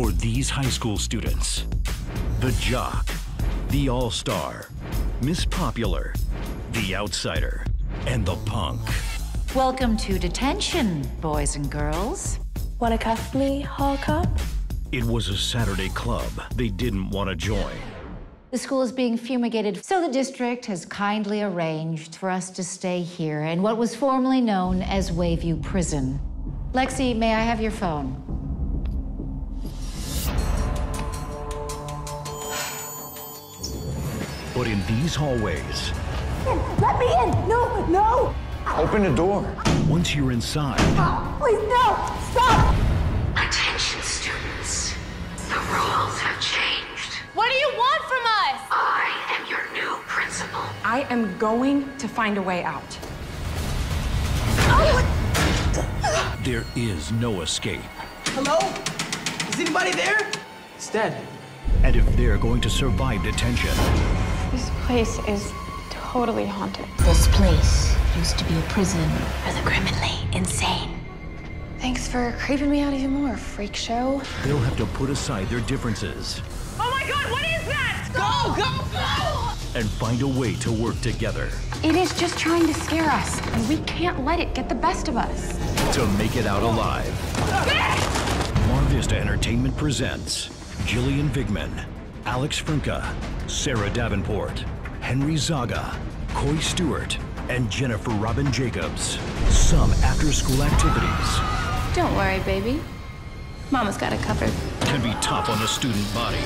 for these high school students. The jock, the all-star, Miss Popular, the outsider, and the punk. Welcome to detention, boys and girls. Wanna cuff me, Hall Cop? It was a Saturday club they didn't want to join. The school is being fumigated, so the district has kindly arranged for us to stay here in what was formerly known as Wayview Prison. Lexi, may I have your phone? But in these hallways, Let me in! No, no! Open the door. once you're inside, Please, no! Stop! Attention students, the rules have changed. What do you want from us? I am your new principal. I am going to find a way out. there is no escape. Hello? Is anybody there? It's dead. And if they're going to survive detention, This place is totally haunted. This place used to be a prison for the criminally insane. Thanks for creeping me out even more, freak show. they'll have to put aside their differences Oh my god, what is that? Go, go, go! and find a way to work together It is just trying to scare us, and we can't let it get the best of us. to make it out alive. Mar Vista Entertainment presents Gillian Vigman, Alex Frnka, Sarah Davenport, Henry Zaga, Coy Stewart, and Jennifer Robyn Jacobs. Some after school activities Don't worry, baby. Mama's got it covered. can be tough on the student body.